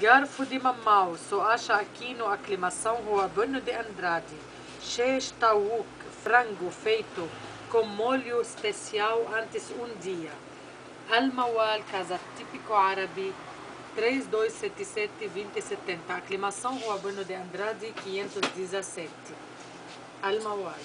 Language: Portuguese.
Garfo de mamau, só acha aqui no Aclimação Rua Bruno de Andrade. Shesh tawuk, frango feito com molho especial antes um dia. Almawal, casa típico árabe, 3277-2070. Aclimação Rua Bruno de Andrade, 517. Almawal.